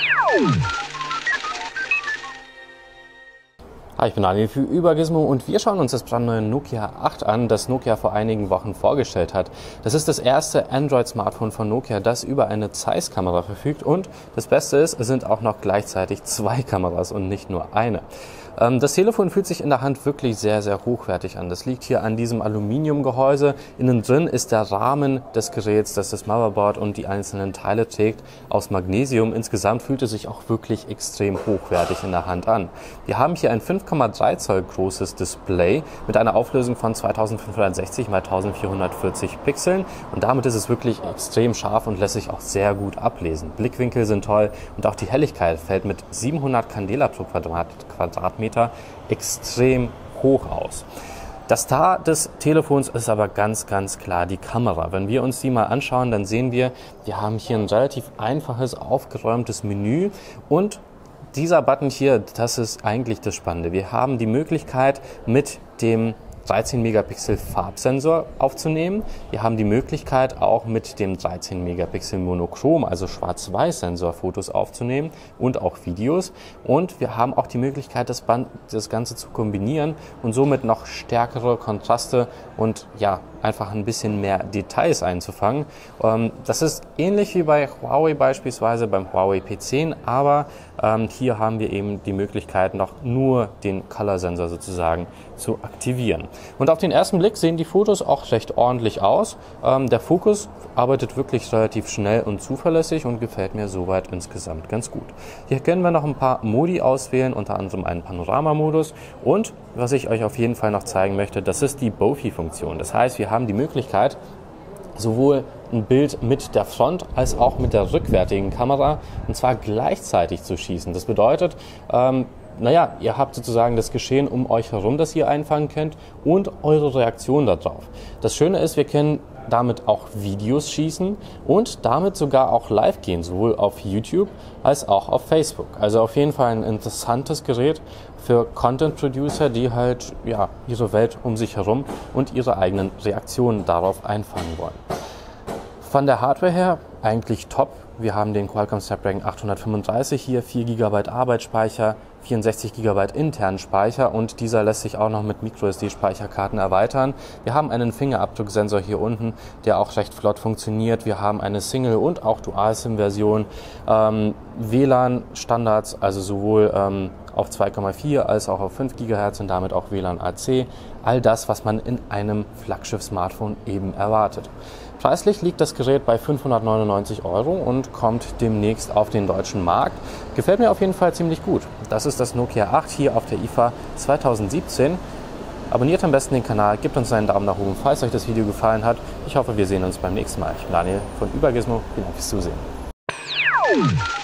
Oh! Hi, ich bin Daniel für Übergizmo und wir schauen uns das brandneue Nokia 8 an, das Nokia vor einigen Wochen vorgestellt hat. Das ist das erste Android-Smartphone von Nokia, das über eine Zeiss-Kamera verfügt und das Beste ist, es sind auch noch gleichzeitig zwei Kameras und nicht nur eine. Ähm, das Telefon fühlt sich in der Hand wirklich sehr, sehr hochwertig an. Das liegt hier an diesem Aluminiumgehäuse. Innen drin ist der Rahmen des Geräts, das das Motherboard und die einzelnen Teile trägt, aus Magnesium. Insgesamt fühlt es sich auch wirklich extrem hochwertig in der Hand an. Wir haben hier ein 5,3 Zoll großes Display mit einer Auflösung von 2560 x 1440 Pixeln und damit ist es wirklich extrem scharf und lässt sich auch sehr gut ablesen. Blickwinkel sind toll und auch die Helligkeit fällt mit 700 Candela pro Quadratmeter Meter extrem hoch aus. Das Star des Telefons ist aber ganz, ganz klar die Kamera. Wenn wir uns die mal anschauen, dann sehen wir, wir haben hier ein relativ einfaches, aufgeräumtes Menü und dieser Button hier, das ist eigentlich das Spannende. Wir haben die Möglichkeit mit dem 13 Megapixel Farbsensor aufzunehmen. Wir haben die Möglichkeit auch mit dem 13 Megapixel Monochrom, also Schwarz-Weiß-Sensor Fotos aufzunehmen und auch Videos. Und wir haben auch die Möglichkeit, das, Band, das Ganze zu kombinieren und somit noch stärkere Kontraste und ja, einfach ein bisschen mehr Details einzufangen. Ähm, das ist ähnlich wie bei Huawei beispielsweise beim Huawei P10, aber ähm, hier haben wir eben die Möglichkeit, noch nur den Color-Sensor sozusagen zu aktivieren. Und auf den ersten Blick sehen die Fotos auch recht ordentlich aus. Ähm, der Fokus arbeitet wirklich relativ schnell und zuverlässig und gefällt mir soweit insgesamt ganz gut. Hier können wir noch ein paar Modi auswählen, unter anderem einen Panoramamodus und was ich euch auf jeden Fall noch zeigen möchte, das ist die BOFI-Funktion. Das heißt, haben die Möglichkeit, sowohl ein Bild mit der Front als auch mit der rückwärtigen Kamera und zwar gleichzeitig zu schießen. Das bedeutet, ähm, naja, ihr habt sozusagen das Geschehen um euch herum, das ihr einfangen könnt und eure Reaktion darauf. Das Schöne ist, wir können damit auch Videos schießen und damit sogar auch live gehen, sowohl auf YouTube als auch auf Facebook. Also auf jeden Fall ein interessantes Gerät für Content Producer, die halt ja, ihre Welt um sich herum und ihre eigenen Reaktionen darauf einfangen wollen. Von der Hardware her eigentlich top. Wir haben den Qualcomm Snapdragon 835 hier, 4 GB Arbeitsspeicher, 64 GB internen Speicher und dieser lässt sich auch noch mit MicroSD-Speicherkarten erweitern. Wir haben einen Fingerabdrucksensor hier unten, der auch recht flott funktioniert. Wir haben eine Single- und auch Dual-SIM-Version, ähm, WLAN-Standards, also sowohl ähm, auf 2,4 als auch auf 5 GHz und damit auch WLAN AC. All das, was man in einem Flaggschiff-Smartphone eben erwartet. Preislich liegt das Gerät bei 599 Euro und kommt demnächst auf den deutschen Markt. Gefällt mir auf jeden Fall ziemlich gut. Das ist das Nokia 8 hier auf der IFA 2017. Abonniert am besten den Kanal, gebt uns einen Daumen nach oben, falls euch das Video gefallen hat. Ich hoffe, wir sehen uns beim nächsten Mal. Ich bin Daniel von Übergizmo. Vielen Dank fürs Zusehen.